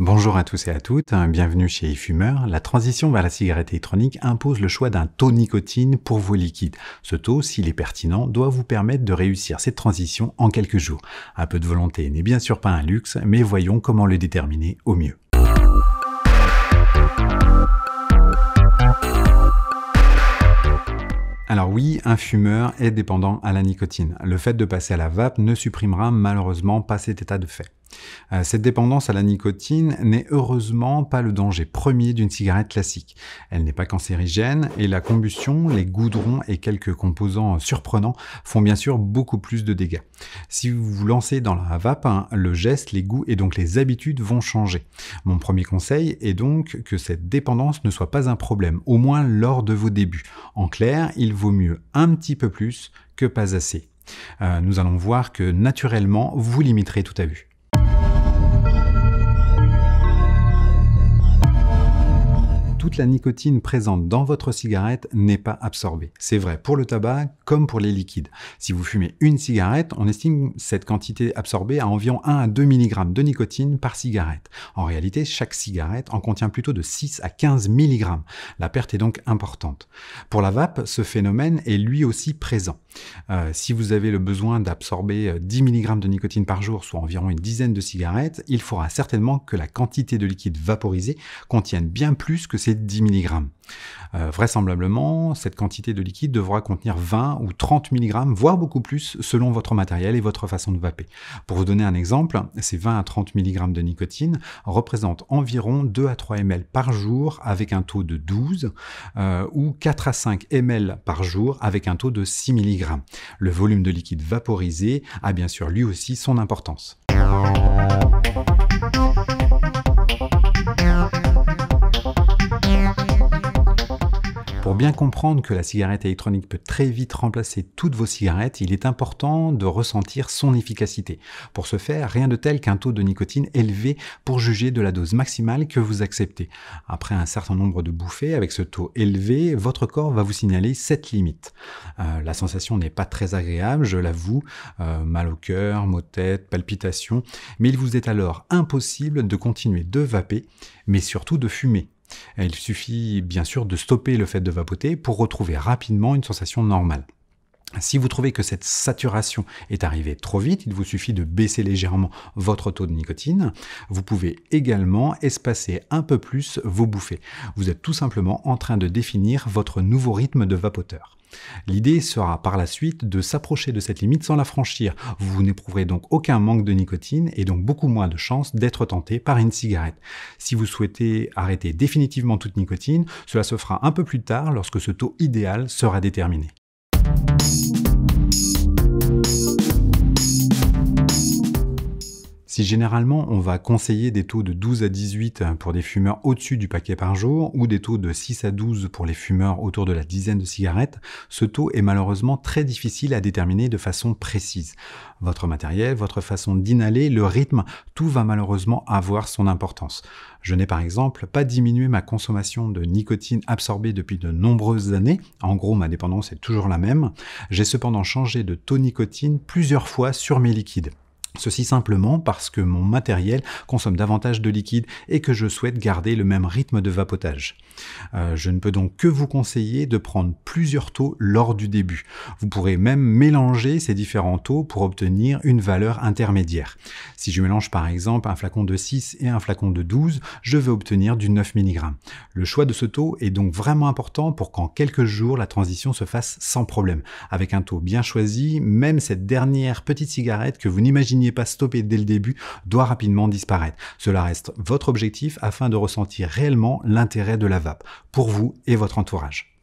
Bonjour à tous et à toutes, bienvenue chez eFumeur. La transition vers la cigarette électronique impose le choix d'un taux nicotine pour vos liquides. Ce taux, s'il est pertinent, doit vous permettre de réussir cette transition en quelques jours. Un peu de volonté n'est bien sûr pas un luxe, mais voyons comment le déterminer au mieux. Alors oui, un fumeur est dépendant à la nicotine. Le fait de passer à la vape ne supprimera malheureusement pas cet état de fait. Euh, cette dépendance à la nicotine n'est heureusement pas le danger premier d'une cigarette classique. Elle n'est pas cancérigène et la combustion, les goudrons et quelques composants surprenants font bien sûr beaucoup plus de dégâts. Si vous vous lancez dans la vape, hein, le geste, les goûts et donc les habitudes vont changer. Mon premier conseil est donc que cette dépendance ne soit pas un problème, au moins lors de vos débuts. En clair, il vaut mieux un petit peu plus que pas assez. Euh, nous allons voir que naturellement, vous limiterez tout à toute la nicotine présente dans votre cigarette n'est pas absorbée. C'est vrai pour le tabac comme pour les liquides. Si vous fumez une cigarette, on estime cette quantité absorbée à environ 1 à 2 mg de nicotine par cigarette. En réalité, chaque cigarette en contient plutôt de 6 à 15 mg. La perte est donc importante. Pour la vape, ce phénomène est lui aussi présent. Euh, si vous avez le besoin d'absorber 10 mg de nicotine par jour, soit environ une dizaine de cigarettes, il faudra certainement que la quantité de liquide vaporisé contienne bien plus que ces 10 mg. Euh, vraisemblablement, cette quantité de liquide devra contenir 20 ou 30 mg, voire beaucoup plus selon votre matériel et votre façon de vaper. Pour vous donner un exemple, ces 20 à 30 mg de nicotine représentent environ 2 à 3 ml par jour avec un taux de 12 euh, ou 4 à 5 ml par jour avec un taux de 6 mg. Le volume de liquide vaporisé a bien sûr lui aussi son importance. Bien comprendre que la cigarette électronique peut très vite remplacer toutes vos cigarettes, il est important de ressentir son efficacité. Pour ce faire, rien de tel qu'un taux de nicotine élevé pour juger de la dose maximale que vous acceptez. Après un certain nombre de bouffées avec ce taux élevé, votre corps va vous signaler cette limite. Euh, la sensation n'est pas très agréable, je l'avoue, euh, mal au cœur, maux de tête, palpitations, mais il vous est alors impossible de continuer de vaper, mais surtout de fumer. Il suffit bien sûr de stopper le fait de vapoter pour retrouver rapidement une sensation normale. Si vous trouvez que cette saturation est arrivée trop vite, il vous suffit de baisser légèrement votre taux de nicotine. Vous pouvez également espacer un peu plus vos bouffées. Vous êtes tout simplement en train de définir votre nouveau rythme de vapoteur. L'idée sera par la suite de s'approcher de cette limite sans la franchir. Vous n'éprouverez donc aucun manque de nicotine et donc beaucoup moins de chances d'être tenté par une cigarette. Si vous souhaitez arrêter définitivement toute nicotine, cela se fera un peu plus tard lorsque ce taux idéal sera déterminé. Si généralement on va conseiller des taux de 12 à 18 pour des fumeurs au-dessus du paquet par jour ou des taux de 6 à 12 pour les fumeurs autour de la dizaine de cigarettes, ce taux est malheureusement très difficile à déterminer de façon précise. Votre matériel, votre façon d'inhaler, le rythme, tout va malheureusement avoir son importance. Je n'ai par exemple pas diminué ma consommation de nicotine absorbée depuis de nombreuses années, en gros ma dépendance est toujours la même, j'ai cependant changé de taux nicotine plusieurs fois sur mes liquides. Ceci simplement parce que mon matériel consomme davantage de liquide et que je souhaite garder le même rythme de vapotage. Euh, je ne peux donc que vous conseiller de prendre plusieurs taux lors du début. Vous pourrez même mélanger ces différents taux pour obtenir une valeur intermédiaire. Si je mélange par exemple un flacon de 6 et un flacon de 12, je vais obtenir du 9 mg. Le choix de ce taux est donc vraiment important pour qu'en quelques jours la transition se fasse sans problème. Avec un taux bien choisi, même cette dernière petite cigarette que vous n'imaginiez pas stoppé dès le début doit rapidement disparaître. Cela reste votre objectif afin de ressentir réellement l'intérêt de la vape pour vous et votre entourage.